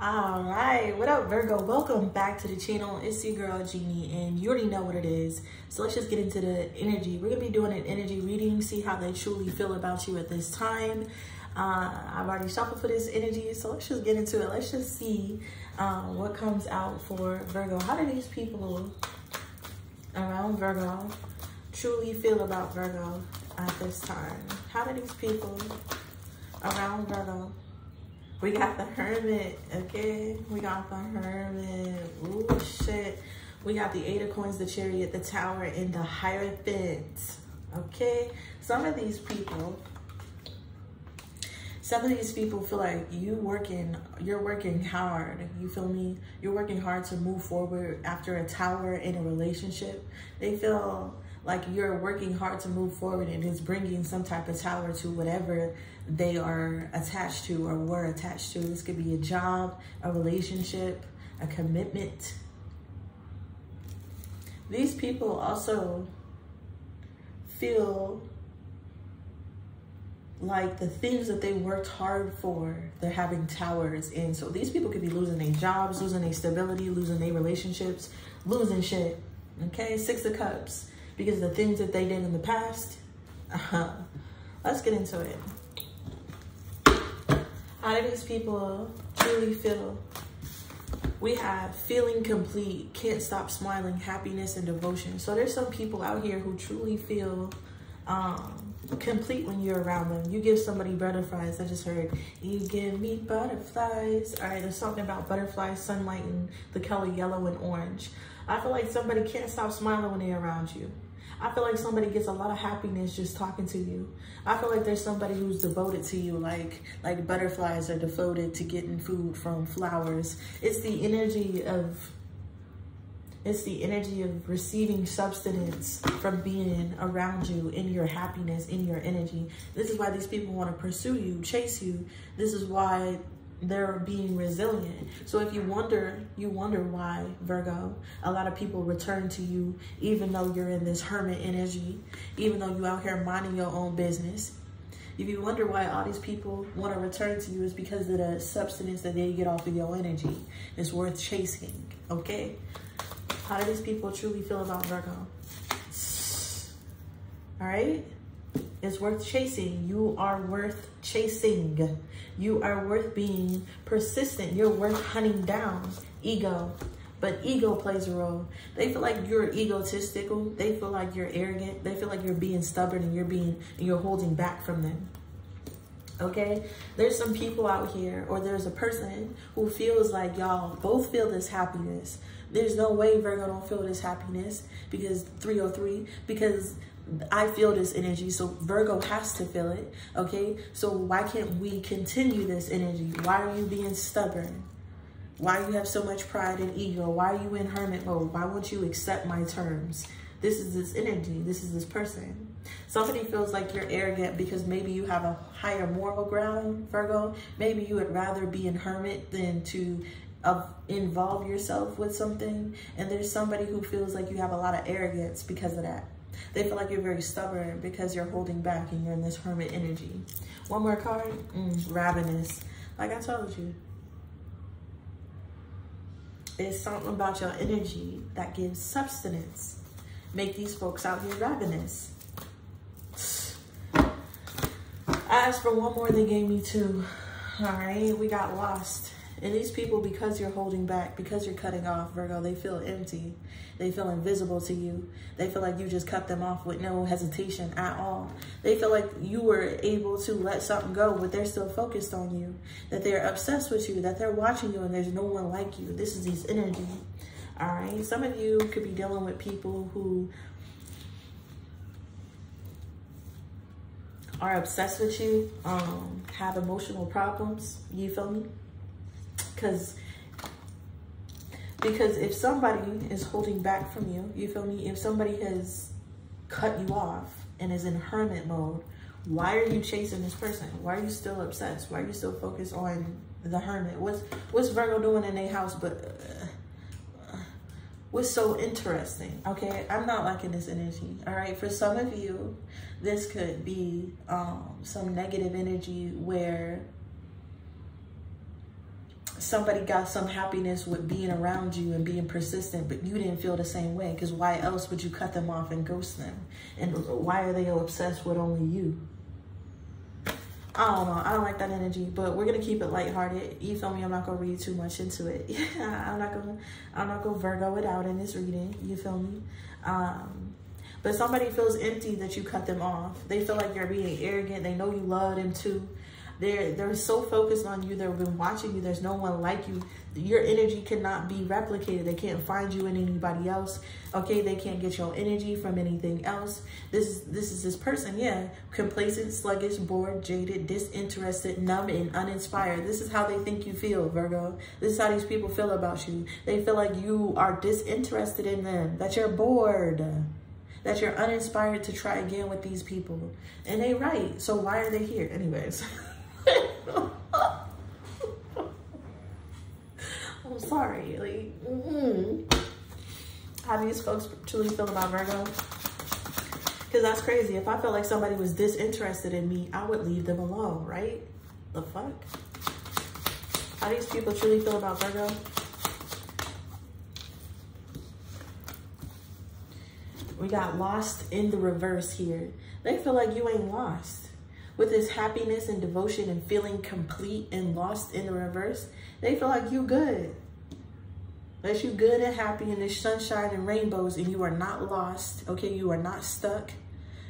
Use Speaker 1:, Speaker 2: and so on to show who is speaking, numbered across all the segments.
Speaker 1: All right, what up Virgo? Welcome back to the channel. It's your girl Jeannie and you already know what it is. So let's just get into the energy. We're gonna be doing an energy reading, see how they truly feel about you at this time. Uh, I've already shuffled for this energy, so let's just get into it. Let's just see um, what comes out for Virgo. How do these people around Virgo truly feel about Virgo at this time? How do these people around Virgo we got the Hermit, okay? We got the Hermit. Ooh, shit. We got the Eight of Coins, the Chariot, the Tower, and the Hierophant, okay? Some of these people, some of these people feel like you working, you're working hard, you feel me? You're working hard to move forward after a tower in a relationship. They feel like you're working hard to move forward and it's bringing some type of tower to whatever they are attached to or were attached to. This could be a job, a relationship, a commitment. These people also feel like the things that they worked hard for, they're having towers in. So these people could be losing their jobs, losing their stability, losing their relationships, losing shit. Okay, Six of Cups. Because the things that they did in the past, uh -huh. let's get into it. How do these people truly feel? We have feeling complete, can't stop smiling, happiness and devotion. So there's some people out here who truly feel um, complete when you're around them. You give somebody butterflies. I just heard, you give me butterflies. All right, there's something about butterflies, sunlight, and the color yellow and orange. I feel like somebody can't stop smiling when they're around you. I feel like somebody gets a lot of happiness just talking to you. I feel like there's somebody who's devoted to you, like like butterflies are devoted to getting food from flowers. It's the energy of it's the energy of receiving substance from being around you in your happiness, in your energy. This is why these people want to pursue you, chase you. This is why they're being resilient. So if you wonder, you wonder why, Virgo, a lot of people return to you even though you're in this hermit energy, even though you out here minding your own business. If you wonder why all these people want to return to you is because of the substance that they get off of your energy. It's worth chasing, okay? How do these people truly feel about Virgo? All right? It's worth chasing. You are worth chasing. You are worth being persistent. You're worth hunting down ego. But ego plays a role. They feel like you're egotistical. They feel like you're arrogant. They feel like you're being stubborn and you're being and you're holding back from them. Okay? There's some people out here or there's a person who feels like y'all both feel this happiness. There's no way Virgo don't feel this happiness because 303 because I feel this energy, so Virgo has to feel it, okay? So why can't we continue this energy? Why are you being stubborn? Why you have so much pride and ego? Why are you in hermit mode? Why won't you accept my terms? This is this energy. This is this person. Somebody feels like you're arrogant because maybe you have a higher moral ground, Virgo. Maybe you would rather be in hermit than to uh, involve yourself with something. And there's somebody who feels like you have a lot of arrogance because of that. They feel like you're very stubborn because you're holding back and you're in this hermit energy. One more card, mm, ravenous. Like I told you, it's something about your energy that gives substance. Make these folks out here ravenous. I asked for one more, they gave me two. All right, we got lost. And these people, because you're holding back, because you're cutting off, Virgo, they feel empty. They feel invisible to you. They feel like you just cut them off with no hesitation at all. They feel like you were able to let something go, but they're still focused on you. That they're obsessed with you, that they're watching you and there's no one like you. This is this energy. All right. Some of you could be dealing with people who are obsessed with you, um, have emotional problems. You feel me? Because because if somebody is holding back from you, you feel me? If somebody has cut you off and is in hermit mode, why are you chasing this person? Why are you still obsessed? Why are you still focused on the hermit? What's what's Virgo doing in their house? But uh, what's so interesting? Okay, I'm not liking this energy. All right, for some of you, this could be um, some negative energy where somebody got some happiness with being around you and being persistent, but you didn't feel the same way. Because why else would you cut them off and ghost them? And why are they obsessed with only you? I don't know. I don't like that energy, but we're gonna keep it lighthearted. You feel me? I'm not gonna read too much into it. I'm not gonna. I'm not gonna Virgo it out in this reading. You feel me? Um, but somebody feels empty that you cut them off. They feel like you're being arrogant. They know you love them too. They're they're so focused on you. They've been watching you. There's no one like you. Your energy cannot be replicated. They can't find you in anybody else. Okay, they can't get your energy from anything else. This is this is this person, yeah. Complacent, sluggish, bored, jaded, disinterested, numb, and uninspired. This is how they think you feel, Virgo. This is how these people feel about you. They feel like you are disinterested in them, that you're bored that you're uninspired to try again with these people. And they right. So why are they here? Anyways. I'm sorry. Like, mm -hmm. how do these folks truly feel about Virgo? Because that's crazy. If I felt like somebody was disinterested in me, I would leave them alone, right? The fuck? How do these people truly feel about Virgo? We got lost in the reverse here. They feel like you ain't lost with this happiness and devotion and feeling complete and lost in the reverse, they feel like you good. That you good and happy in this sunshine and rainbows and you are not lost. Okay, you are not stuck.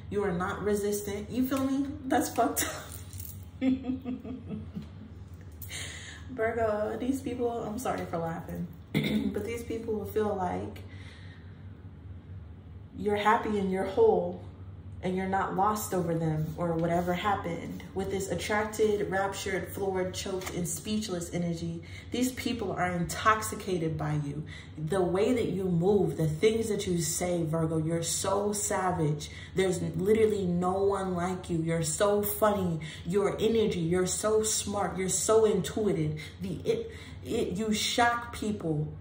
Speaker 1: You are not resistant. You feel me? That's fucked up. Virgo, these people, I'm sorry for laughing, but these people will feel like you're happy and you're whole and you're not lost over them or whatever happened with this attracted, raptured, floored, choked, and speechless energy. These people are intoxicated by you. The way that you move, the things that you say, Virgo, you're so savage. There's literally no one like you. You're so funny. Your energy, you're so smart. You're so intuitive. The it, it you shock people.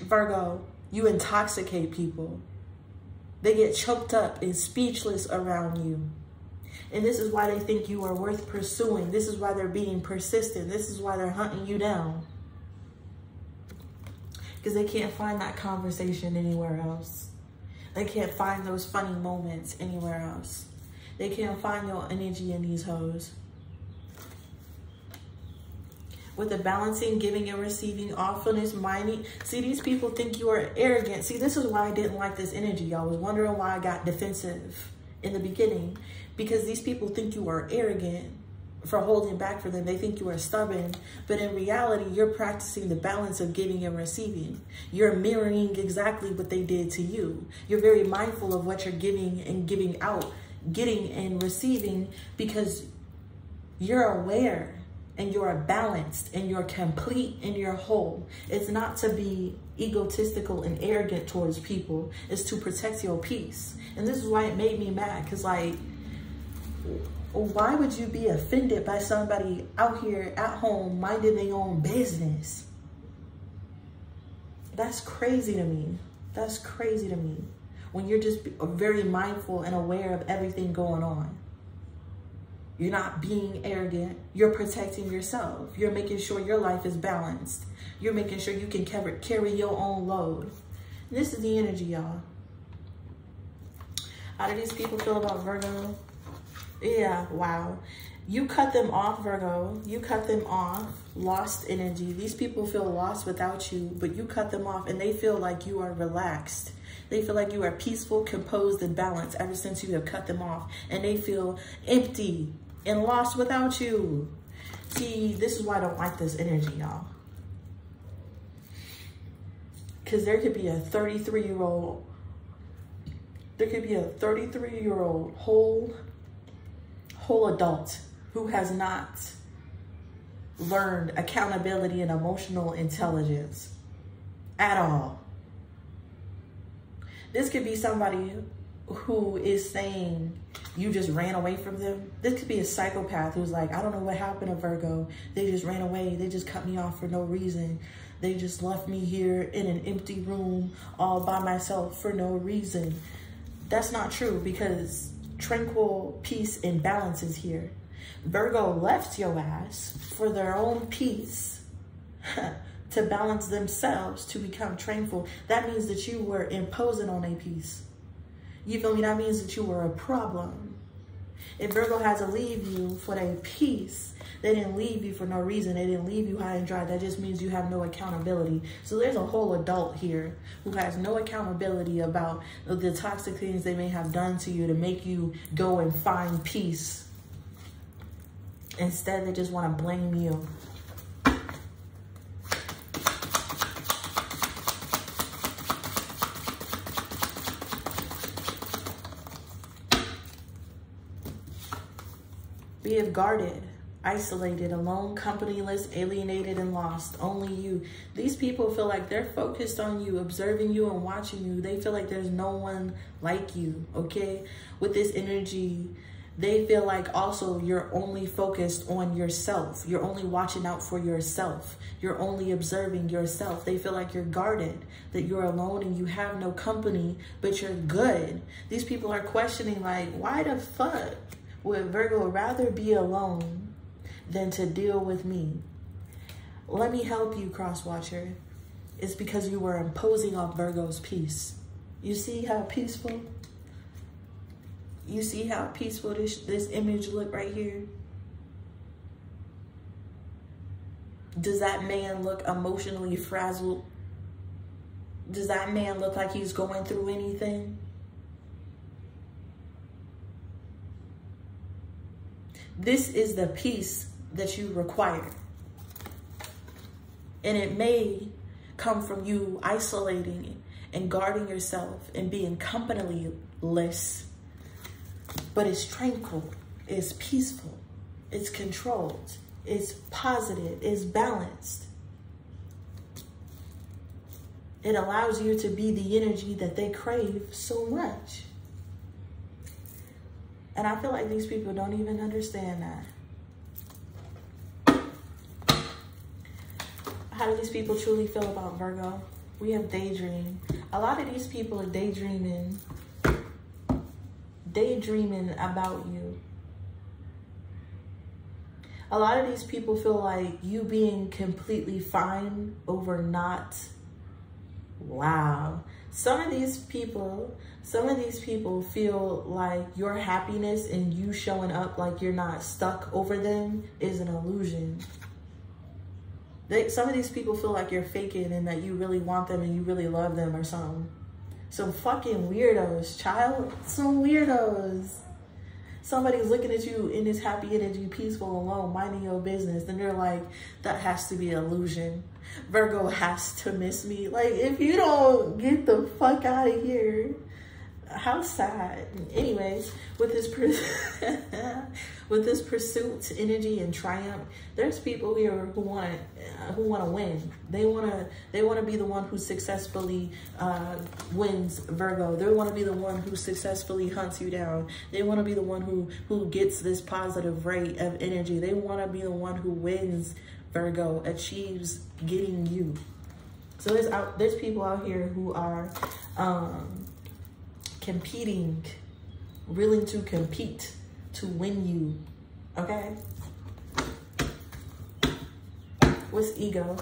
Speaker 1: Virgo, you intoxicate people. They get choked up and speechless around you. And this is why they think you are worth pursuing. This is why they're being persistent. This is why they're hunting you down. Because they can't find that conversation anywhere else. They can't find those funny moments anywhere else. They can't find your energy in these hoes with the balancing, giving and receiving, awfulness, minding. See, these people think you are arrogant. See, this is why I didn't like this energy. I was wondering why I got defensive in the beginning because these people think you are arrogant for holding back for them. They think you are stubborn, but in reality, you're practicing the balance of giving and receiving. You're mirroring exactly what they did to you. You're very mindful of what you're giving and giving out, getting and receiving because you're aware and you're balanced and you're complete and you're whole. It's not to be egotistical and arrogant towards people. It's to protect your peace. And this is why it made me mad. Because like, why would you be offended by somebody out here at home minding their own business? That's crazy to me. That's crazy to me. When you're just very mindful and aware of everything going on. You're not being arrogant. You're protecting yourself. You're making sure your life is balanced. You're making sure you can carry your own load. This is the energy, y'all. How do these people feel about Virgo? Yeah, wow. You cut them off, Virgo. You cut them off. Lost energy. These people feel lost without you, but you cut them off and they feel like you are relaxed. They feel like you are peaceful, composed, and balanced ever since you have cut them off. And they feel empty and lost without you. See, this is why I don't like this energy, y'all. Because there could be a 33 year old, there could be a 33 year old whole, whole adult who has not learned accountability and emotional intelligence at all. This could be somebody who is saying you just ran away from them. This could be a psychopath who's like, I don't know what happened to Virgo. They just ran away. They just cut me off for no reason. They just left me here in an empty room all by myself for no reason. That's not true because tranquil peace and balance is here. Virgo left your ass for their own peace to balance themselves to become tranquil. That means that you were imposing on a peace. You feel me? That means that you were a problem. If Virgo has to leave you for a peace, they didn't leave you for no reason. They didn't leave you high and dry. That just means you have no accountability. So there's a whole adult here who has no accountability about the toxic things they may have done to you to make you go and find peace. Instead, they just want to blame you. Be guarded, isolated, alone, companyless, alienated, and lost. Only you. These people feel like they're focused on you, observing you and watching you. They feel like there's no one like you, okay? With this energy, they feel like also you're only focused on yourself. You're only watching out for yourself. You're only observing yourself. They feel like you're guarded, that you're alone and you have no company, but you're good. These people are questioning like, why the fuck? Would Virgo rather be alone than to deal with me? Let me help you, cross watcher. It's because you were imposing on Virgo's peace. You see how peaceful? You see how peaceful this, this image look right here? Does that man look emotionally frazzled? Does that man look like he's going through anything? This is the peace that you require. And it may come from you isolating and guarding yourself and being companyless, but it's tranquil, it's peaceful, it's controlled, it's positive, it's balanced. It allows you to be the energy that they crave so much. And I feel like these people don't even understand that. How do these people truly feel about Virgo? We have daydream. A lot of these people are daydreaming, daydreaming about you. A lot of these people feel like you being completely fine over not. Wow. Some of these people some of these people feel like your happiness and you showing up like you're not stuck over them is an illusion. They, some of these people feel like you're faking and that you really want them and you really love them or something. Some fucking weirdos, child. Some weirdos. Somebody's looking at you in this happy energy, peaceful, alone, minding your business. Then they're like, that has to be illusion. Virgo has to miss me. Like, if you don't get the fuck out of here, how sad. Anyways, with this with this pursuit, energy, and triumph, there's people here who want uh, who want to win. They want to they want to be the one who successfully uh, wins Virgo. They want to be the one who successfully hunts you down. They want to be the one who who gets this positive rate of energy. They want to be the one who wins Virgo, achieves getting you. So there's out there's people out here who are um competing, willing to compete to win you, okay? What's ego?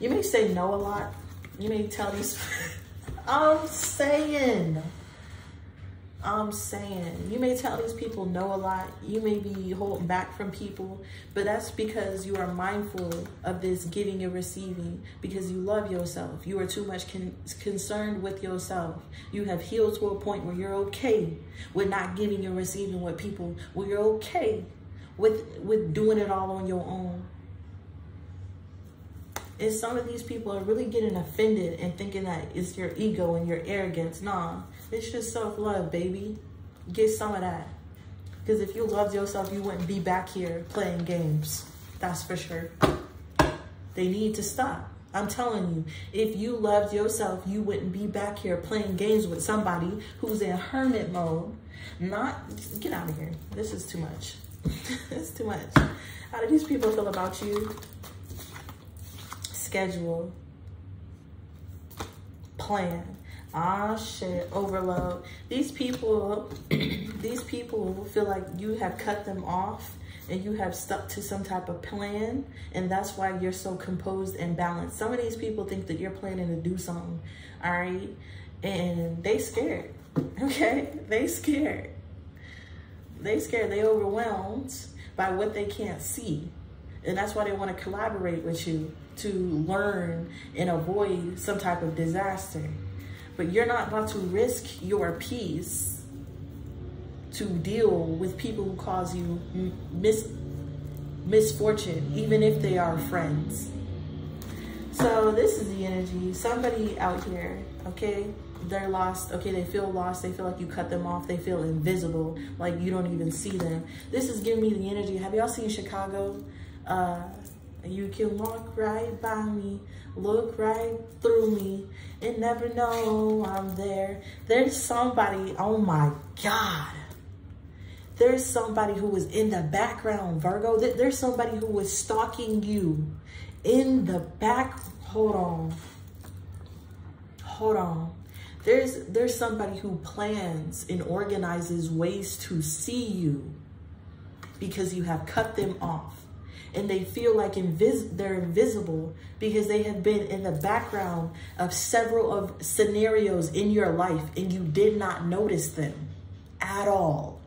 Speaker 1: You may say no a lot. You may tell these, I'm saying, I'm saying, you may tell these people no a lot. You may be holding back from people, but that's because you are mindful of this giving and receiving because you love yourself. You are too much con concerned with yourself. You have healed to a point where you're okay with not giving and receiving with people, where you're okay with, with doing it all on your own. And some of these people are really getting offended and thinking that it's your ego and your arrogance. Nah, it's just self-love, baby. Get some of that. Because if you loved yourself, you wouldn't be back here playing games. That's for sure. They need to stop. I'm telling you, if you loved yourself, you wouldn't be back here playing games with somebody who's in hermit mode. Not, get out of here. This is too much. it's too much. How do these people feel about you? Schedule. Plan ah shit overload these people these people feel like you have cut them off and you have stuck to some type of plan and that's why you're so composed and balanced. Some of these people think that you're planning to do something, all right? And they scared, okay? They scared. They scared, they overwhelmed by what they can't see. And that's why they want to collaborate with you to learn and avoid some type of disaster. But you're not about to risk your peace to deal with people who cause you mis misfortune, even if they are friends. So this is the energy. Somebody out here, okay, they're lost. Okay, they feel lost. They feel like you cut them off. They feel invisible, like you don't even see them. This is giving me the energy. Have y'all seen Chicago? Uh, you can walk right by me, look right through me, and never know I'm there. There's somebody, oh my God. There's somebody who was in the background, Virgo. There's somebody who was stalking you in the back. Hold on. Hold on. There's, there's somebody who plans and organizes ways to see you because you have cut them off and they feel like invis they're invisible because they have been in the background of several of scenarios in your life and you did not notice them at all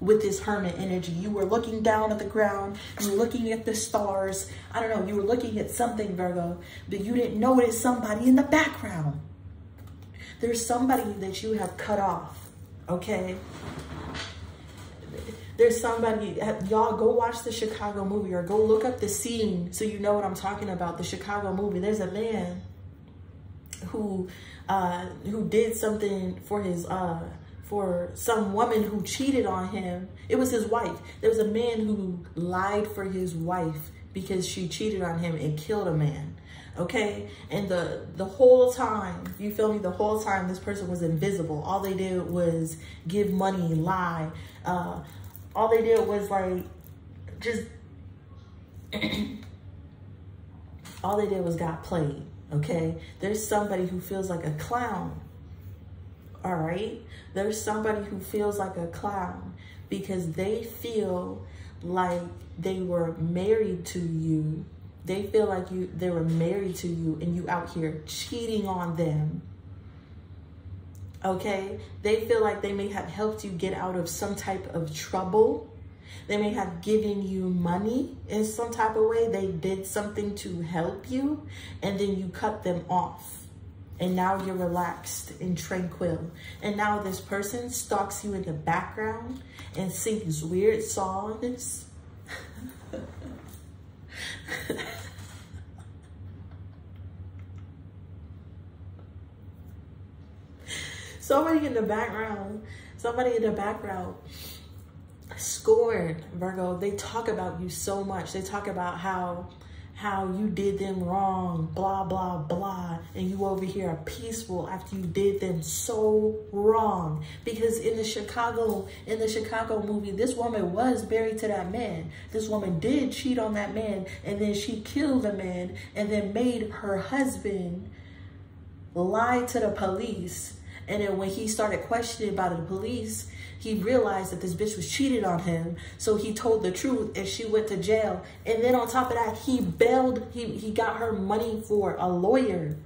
Speaker 1: with this hermit energy. You were looking down at the ground, you were looking at the stars. I don't know, you were looking at something, Virgo, but you didn't notice somebody in the background. There's somebody that you have cut off, okay? There's somebody, y'all go watch the Chicago movie or go look up the scene so you know what I'm talking about, the Chicago movie. There's a man who uh, who did something for his uh, for some woman who cheated on him. It was his wife. There was a man who lied for his wife because she cheated on him and killed a man. Okay, and the the whole time, you feel me? The whole time, this person was invisible. All they did was give money, lie, uh, all they did was like just all they did was got played okay? There's somebody who feels like a clown all right? There's somebody who feels like a clown because they feel like they were married to you. They feel like you they were married to you and you out here cheating on them okay? They feel like they may have helped you get out of some type of trouble. They may have given you money in some type of way. They did something to help you and then you cut them off. And now you're relaxed and tranquil. And now this person stalks you in the background and sings weird songs. somebody in the background, somebody in the background scorn, Virgo. They talk about you so much. They talk about how how you did them wrong, blah, blah, blah. And you over here are peaceful after you did them so wrong. Because in the Chicago, in the Chicago movie, this woman was married to that man. This woman did cheat on that man and then she killed the man and then made her husband lie to the police and then when he started questioning by the police, he realized that this bitch was cheated on him. So he told the truth and she went to jail. And then on top of that, he bailed, he, he got her money for a lawyer.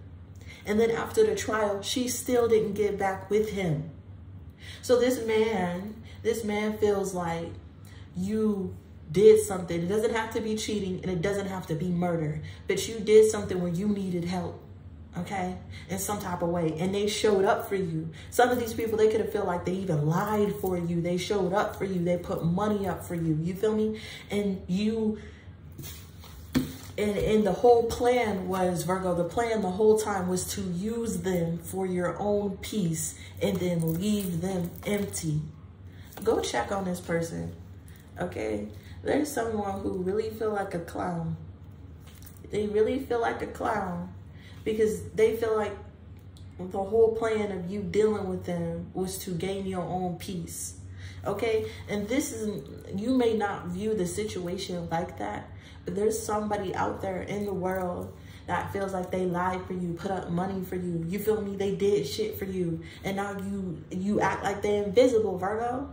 Speaker 1: And then after the trial, she still didn't get back with him. So this man, this man feels like you did something. It doesn't have to be cheating and it doesn't have to be murder. But you did something where you needed help okay, in some type of way. And they showed up for you. Some of these people, they could have felt like they even lied for you. They showed up for you. They put money up for you. You feel me? And you, and, and the whole plan was, Virgo, the plan the whole time was to use them for your own peace and then leave them empty. Go check on this person, okay? There's someone who really feel like a clown. They really feel like a clown because they feel like the whole plan of you dealing with them was to gain your own peace. Okay? And this is, you may not view the situation like that, but there's somebody out there in the world that feels like they lied for you, put up money for you. You feel me? They did shit for you. And now you you act like they're invisible, Virgo.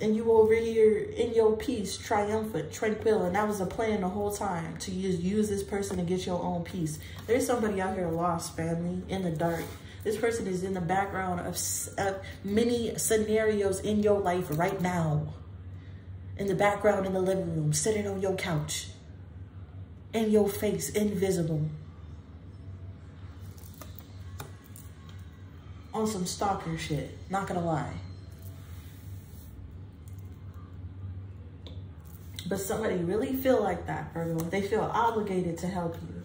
Speaker 1: And you over here in your peace, triumphant, tranquil, and that was the plan the whole time to use use this person to get your own peace. There's somebody out here lost, family, in the dark. This person is in the background of, of many scenarios in your life right now. In the background in the living room, sitting on your couch, in your face, invisible. On some stalker shit, not gonna lie. But somebody really feel like that, Virgo. They feel obligated to help you.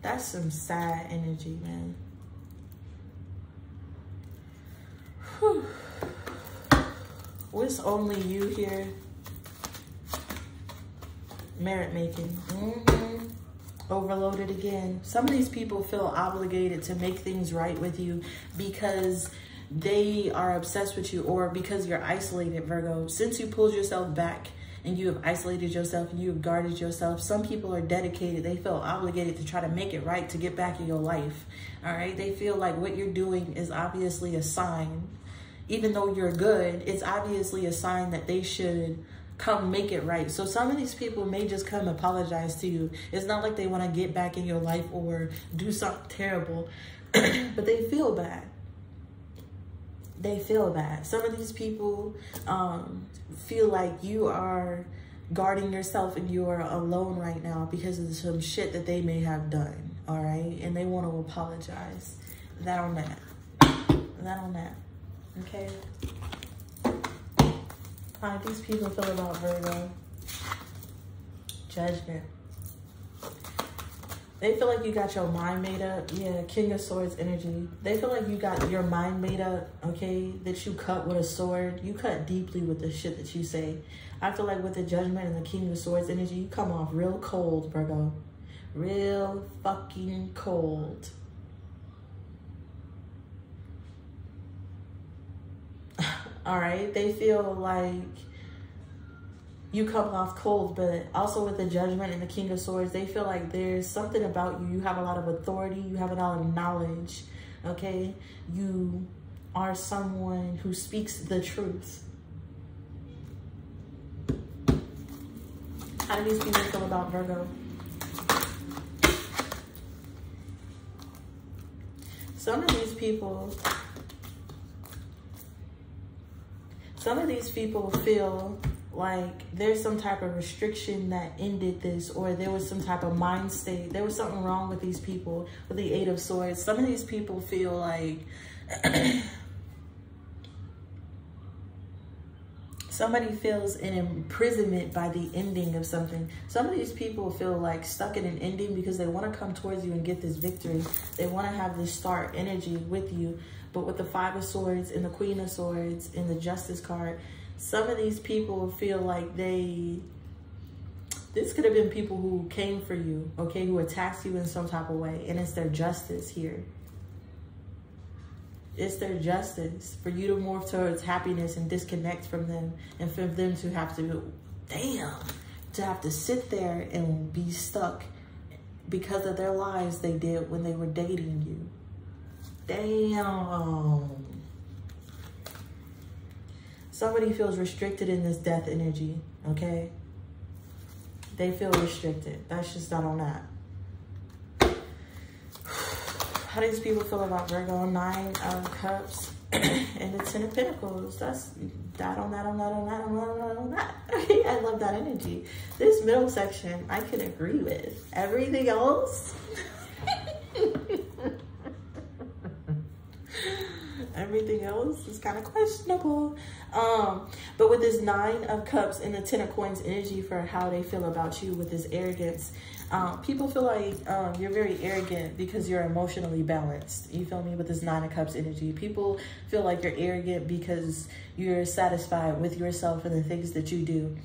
Speaker 1: That's some sad energy, man. Whew. What's only you here? Merit making. Mm -hmm. Overloaded again. Some of these people feel obligated to make things right with you because they are obsessed with you or because you're isolated, Virgo. Since you pulled yourself back and you have isolated yourself and you have guarded yourself, some people are dedicated. They feel obligated to try to make it right to get back in your life. All right. They feel like what you're doing is obviously a sign. Even though you're good, it's obviously a sign that they should come make it right. So some of these people may just come apologize to you. It's not like they want to get back in your life or do something terrible, but they feel bad they feel bad. Some of these people um, feel like you are guarding yourself and you are alone right now because of some shit that they may have done. All right. And they want to apologize. That on that. That on that. Okay. How these people feel about Virgo? Judgment. They feel like you got your mind made up. Yeah, King of Swords energy. They feel like you got your mind made up, okay? That you cut with a sword. You cut deeply with the shit that you say. I feel like with the Judgment and the King of Swords energy, you come off real cold, Virgo. Real fucking cold. All right? They feel like you come off cold, but also with the judgment and the king of swords, they feel like there's something about you. You have a lot of authority. You have a lot of knowledge. Okay. You are someone who speaks the truth. How do these people feel about Virgo? Some of these people, some of these people feel like there's some type of restriction that ended this or there was some type of mind state. There was something wrong with these people with the eight of swords. Some of these people feel like somebody feels an imprisonment by the ending of something. Some of these people feel like stuck in an ending because they want to come towards you and get this victory. They want to have this start energy with you but with the five of swords and the queen of swords and the justice card some of these people feel like they, this could have been people who came for you, okay, who attacked you in some type of way, and it's their justice here. It's their justice for you to morph towards happiness and disconnect from them, and for them to have to, damn, to have to sit there and be stuck because of their lives they did when they were dating you. Damn. Somebody feels restricted in this death energy, okay? They feel restricted. That's just not on that. How do these people feel about Virgo? Nine of Cups and the Ten of Pentacles. That's that on that on that on that on that on that on that. I love that energy. This middle section, I can agree with. Everything else... everything else is kind of questionable. Um, but with this nine of cups and the ten of coins energy for how they feel about you with this arrogance, um, people feel like um, you're very arrogant because you're emotionally balanced. You feel me? With this nine of cups energy, people feel like you're arrogant because you're satisfied with yourself and the things that you do.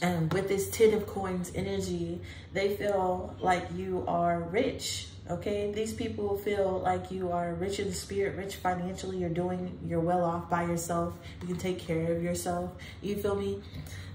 Speaker 1: And with this ten of coins energy, they feel like you are rich okay these people feel like you are rich in spirit rich financially you're doing you're well off by yourself you can take care of yourself you feel me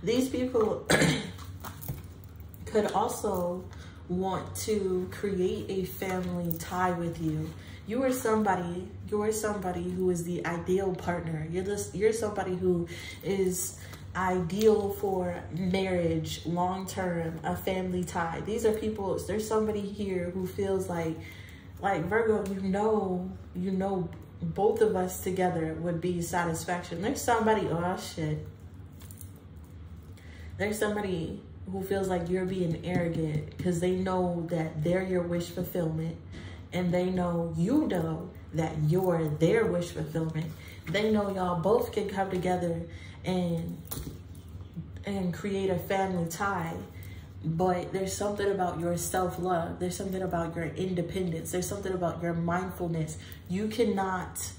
Speaker 1: these people could also want to create a family tie with you. You are somebody, you're somebody who is the ideal partner. You're this, you're somebody who is ideal for marriage, long term, a family tie. These are people, there's somebody here who feels like, like Virgo, you know, you know, both of us together would be satisfaction. There's somebody, oh shit. There's somebody who feels like you're being arrogant because they know that they're your wish fulfillment and they know you know that you're their wish fulfillment. They know y'all both can come together and and create a family tie. But there's something about your self-love. There's something about your independence. There's something about your mindfulness. You cannot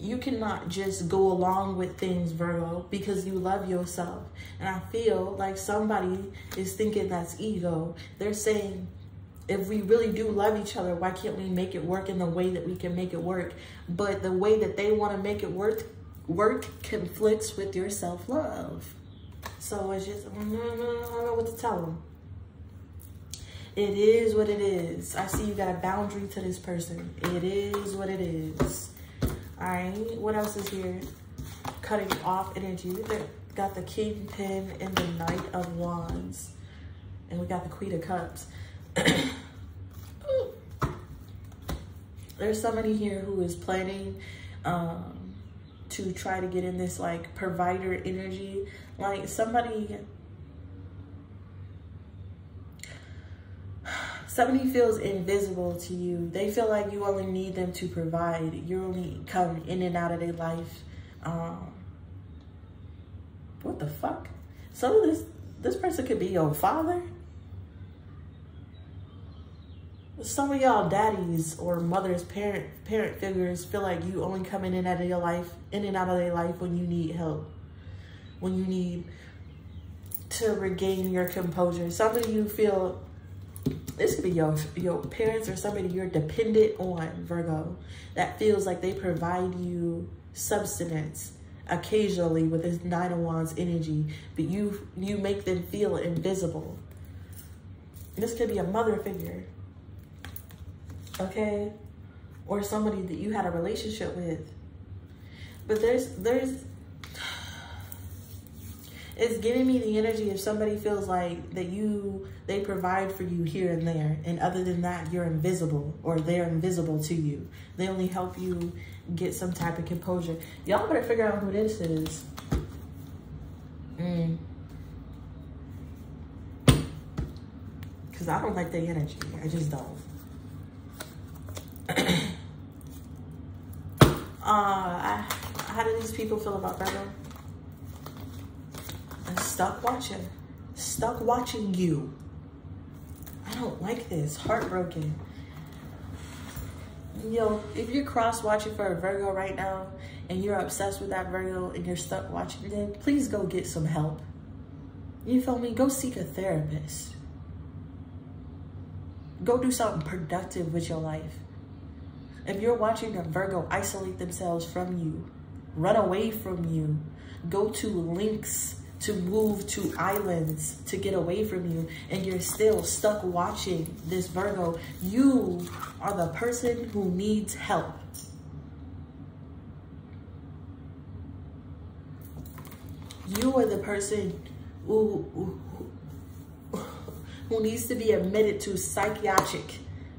Speaker 1: you cannot just go along with things, Virgo, because you love yourself. And I feel like somebody is thinking that's ego. They're saying, if we really do love each other, why can't we make it work in the way that we can make it work? But the way that they want to make it work, work conflicts with your self-love. So it's just, mm, mm, mm, I don't know what to tell them. It is what it is. I see you got a boundary to this person. It is what it is. All right, what else is here? Cutting off energy. We got the Kingpin and the Knight of Wands. And we got the Queen of Cups. There's somebody here who is planning um, to try to get in this like provider energy. Like somebody somebody feels invisible to you. They feel like you only need them to provide. You only come in and out of their life. Um, what the fuck? So this this person could be your father. Some of y'all daddies or mothers, parent parent figures feel like you only come in and out of your life, in and out of their life when you need help, when you need to regain your composure. Some of you feel this could be your, your parents or somebody you're dependent on, Virgo, that feels like they provide you substance occasionally with this Nine of Wands energy, but you, you make them feel invisible. This could be a mother figure, okay? Or somebody that you had a relationship with. But there's, there's, it's giving me the energy if somebody feels like that you they provide for you here and there and other than that you're invisible or they're invisible to you they only help you get some type of composure y'all better figure out who this is mm. because i don't like the energy i just don't uh how do these people feel about that stuck watching. Stuck watching you. I don't like this. Heartbroken. Yo, if you're cross watching for a Virgo right now and you're obsessed with that Virgo and you're stuck watching them, please go get some help. You feel me? Go seek a therapist. Go do something productive with your life. If you're watching a Virgo isolate themselves from you, run away from you, go to links to move to islands to get away from you and you're still stuck watching this Virgo, you are the person who needs help. You are the person who, who, who needs to be admitted to psychiatric,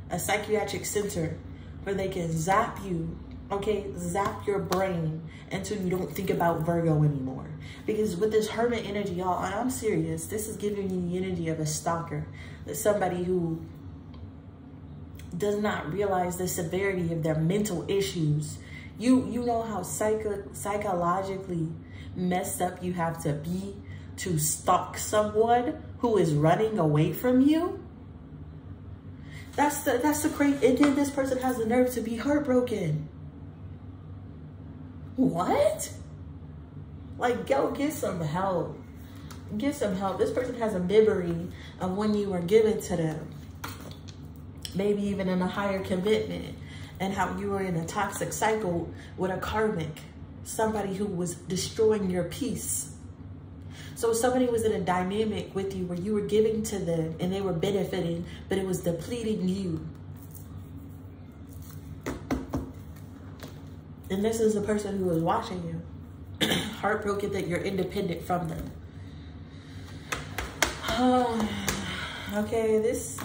Speaker 1: a psychiatric center where they can zap you okay? Zap your brain until you don't think about Virgo anymore. Because with this hermit energy, y'all, and I'm serious, this is giving you the energy of a stalker. Somebody who does not realize the severity of their mental issues. You, you know how psycho psychologically messed up you have to be to stalk someone who is running away from you? That's the that's the crazy and then this person has the nerve to be heartbroken. What? Like, go get some help. Get some help. This person has a memory of when you were given to them. Maybe even in a higher commitment and how you were in a toxic cycle with a karmic, somebody who was destroying your peace. So somebody was in a dynamic with you where you were giving to them and they were benefiting, but it was depleting you. And this is the person who was watching you. Heartbroken that you're independent from them. Um, okay, this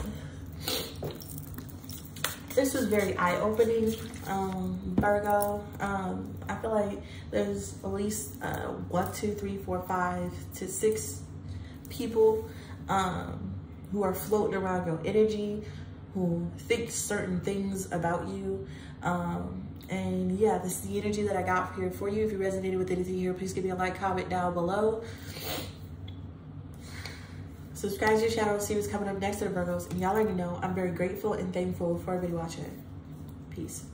Speaker 1: this was very eye-opening, um, Virgo. Um, I feel like there's at least uh, one, two, three, four, five to six people um, who are floating around your energy, who think certain things about you. Um, and yeah, this is the energy that I got here for you. If you resonated with anything here, please give me a like, comment down below. Subscribe to your channel, see what's coming up next to the Virgos. And y'all already know I'm very grateful and thankful for everybody watching. Peace.